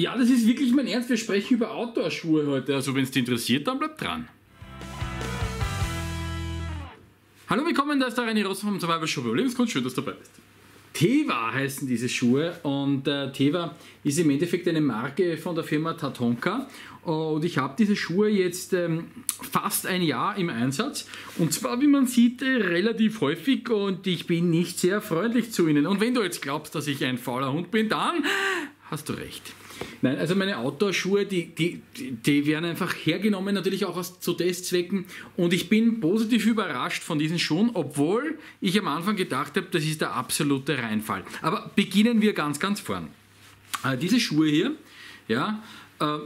Ja, das ist wirklich mein Ernst. Wir sprechen über Outdoor-Schuhe heute. Also wenn es dich interessiert, dann bleib dran. Hallo, willkommen, da ist der René Ross vom Survival Show Überlebenskunst. Schön, dass du dabei bist. Teva heißen diese Schuhe und äh, Teva ist im Endeffekt eine Marke von der Firma Tatonka und ich habe diese Schuhe jetzt ähm, fast ein Jahr im Einsatz und zwar wie man sieht äh, relativ häufig und ich bin nicht sehr freundlich zu ihnen und wenn du jetzt glaubst, dass ich ein fauler Hund bin, dann hast du recht. Nein, also meine Outdoor-Schuhe, die, die, die werden einfach hergenommen, natürlich auch aus, zu Testzwecken. Und ich bin positiv überrascht von diesen Schuhen, obwohl ich am Anfang gedacht habe, das ist der absolute Reinfall. Aber beginnen wir ganz, ganz vorn. Äh, diese Schuhe hier, ja, äh,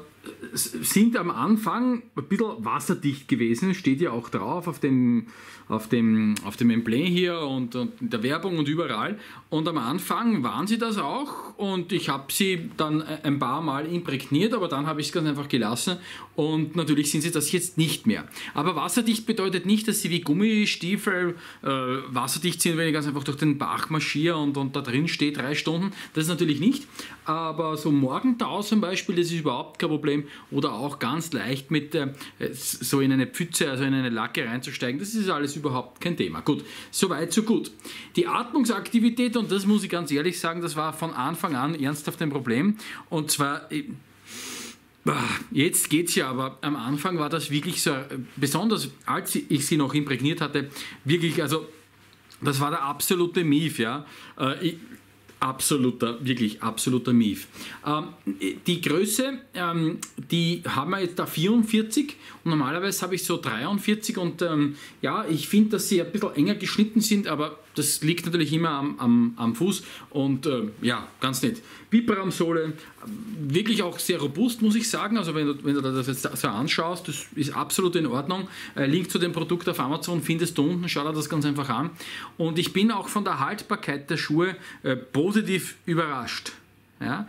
sind am Anfang ein bisschen wasserdicht gewesen, steht ja auch drauf auf dem, auf dem, auf dem Emblem hier und, und in der Werbung und überall. Und am Anfang waren sie das auch und ich habe sie dann ein paar Mal imprägniert, aber dann habe ich es ganz einfach gelassen und natürlich sind sie das jetzt nicht mehr. Aber wasserdicht bedeutet nicht, dass sie wie Gummistiefel äh, wasserdicht sind, wenn ich ganz einfach durch den Bach marschiere und, und da drin stehe drei Stunden. Das ist natürlich nicht. Aber so Morgentau zum Beispiel, das ist überhaupt kein Problem oder auch ganz leicht mit äh, so in eine Pfütze, also in eine Lacke reinzusteigen. Das ist alles überhaupt kein Thema. Gut, soweit, so gut. Die Atmungsaktivität, und das muss ich ganz ehrlich sagen, das war von Anfang an ernsthaft ein Problem. Und zwar. Äh, jetzt geht es ja, aber am Anfang war das wirklich so, äh, besonders als ich sie noch imprägniert hatte, wirklich, also das war der absolute Mief, ja. Ich, absoluter, wirklich absoluter Mief. Ähm, die Größe, ähm, die haben wir jetzt da 44 und normalerweise habe ich so 43 und ähm, ja, ich finde, dass sie ein bisschen enger geschnitten sind, aber das liegt natürlich immer am, am, am Fuß und äh, ja, ganz nett. Vibram-Sohle, wirklich auch sehr robust, muss ich sagen. Also wenn du, wenn du das jetzt so anschaust, das ist absolut in Ordnung. Äh, Link zu dem Produkt auf Amazon findest du unten, schau dir das ganz einfach an. Und ich bin auch von der Haltbarkeit der Schuhe äh, positiv überrascht. Ja?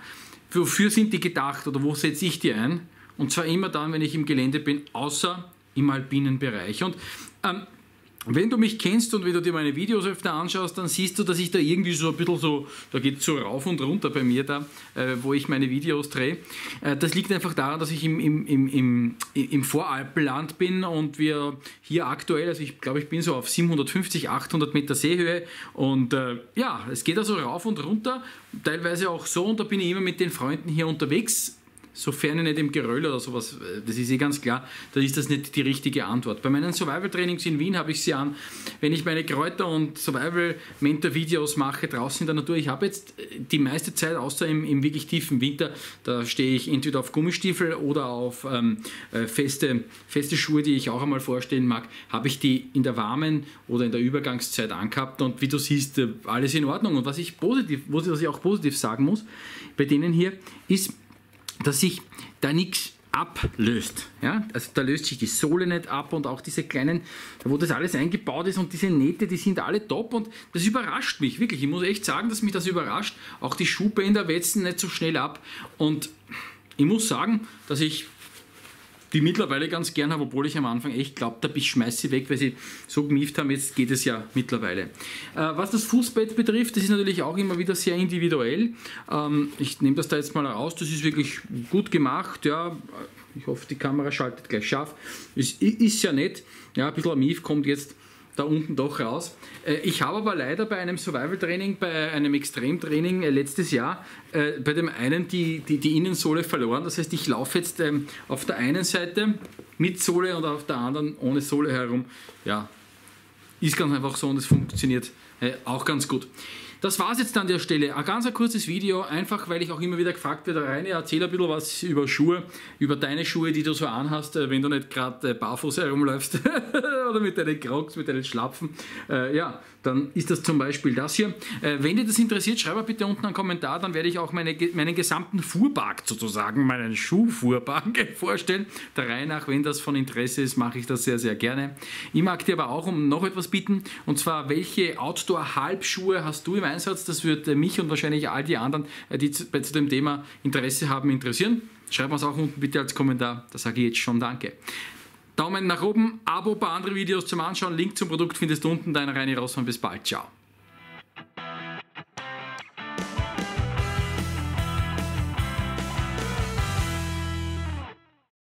Wofür sind die gedacht oder wo setze ich die ein? Und zwar immer dann, wenn ich im Gelände bin, außer im alpinen Bereich. Und ähm, wenn du mich kennst und wenn du dir meine Videos öfter anschaust, dann siehst du, dass ich da irgendwie so ein bisschen so, da geht es so rauf und runter bei mir da, äh, wo ich meine Videos drehe. Äh, das liegt einfach daran, dass ich im, im, im, im, im Voralpenland bin und wir hier aktuell, also ich glaube, ich bin so auf 750, 800 Meter Seehöhe und äh, ja, es geht also rauf und runter, teilweise auch so und da bin ich immer mit den Freunden hier unterwegs sofern ich nicht im Geröll oder sowas, äh, das ist eh ganz klar, da ist das nicht die richtige Antwort. Bei meinen Survival-Trainings in Wien habe ich sie an, wenn ich meine Kräuter- und Survival-Mentor-Videos mache draußen in der Natur. Ich habe jetzt äh, die meiste Zeit, außer im, im wirklich tiefen Winter, da stehe ich entweder auf Gummistiefel oder auf ähm, äh, feste, feste Schuhe, die ich auch einmal vorstellen mag, habe ich die in der warmen oder in der Übergangszeit angehabt und wie du siehst, alles in Ordnung. Und was ich positiv, was ich auch positiv sagen muss, bei denen hier, ist, dass sich da nichts ablöst. Ja? Also da löst sich die Sohle nicht ab und auch diese kleinen, wo das alles eingebaut ist und diese Nähte, die sind alle top und das überrascht mich wirklich. Ich muss echt sagen, dass mich das überrascht. Auch die Schuhbänder wetzen nicht so schnell ab und ich muss sagen, dass ich die mittlerweile ganz gern habe, obwohl ich am Anfang echt glaubt habe, ich schmeiße sie weg, weil sie so gemieft haben. Jetzt geht es ja mittlerweile. Äh, was das Fußbett betrifft, das ist natürlich auch immer wieder sehr individuell. Ähm, ich nehme das da jetzt mal raus, das ist wirklich gut gemacht. Ja, ich hoffe, die Kamera schaltet gleich scharf. Ist, ist ja nett. Ja, ein bisschen Mief kommt jetzt da unten doch raus. Äh, ich habe aber leider bei einem Survival-Training, bei einem Extremtraining äh, letztes Jahr, äh, bei dem einen die, die, die Innensohle verloren. Das heißt, ich laufe jetzt ähm, auf der einen Seite mit Sohle und auf der anderen ohne Sohle herum. Ja, ist ganz einfach so und es funktioniert auch ganz gut. Das war es jetzt an der Stelle. Ein ganz ein kurzes Video, einfach weil ich auch immer wieder gefragt werde, Reine, erzähl ein bisschen was über Schuhe, über deine Schuhe, die du so anhast, äh, wenn du nicht gerade äh, barfuß herumläufst oder mit deinen Crocs, mit deinen Schlapfen. Äh, ja, dann ist das zum Beispiel das hier. Äh, wenn dir das interessiert, schreib bitte unten einen Kommentar, dann werde ich auch meine, meinen gesamten Fuhrpark sozusagen, meinen Schuhfuhrpark vorstellen. Der Reihe nach, wenn das von Interesse ist, mache ich das sehr, sehr gerne. Ich mag dir aber auch um noch etwas bieten, und zwar, welche Outdoor-Halbschuhe hast du im Einsatz? Einsatz. Das würde mich und wahrscheinlich all die anderen, äh, die zu, zu dem Thema Interesse haben, interessieren. Schreibt es auch unten bitte als Kommentar. Da sage ich jetzt schon Danke. Daumen nach oben, Abo, ein paar andere Videos zum Anschauen. Link zum Produkt findest du unten. Dein Reini Rossmann. Bis bald. Ciao.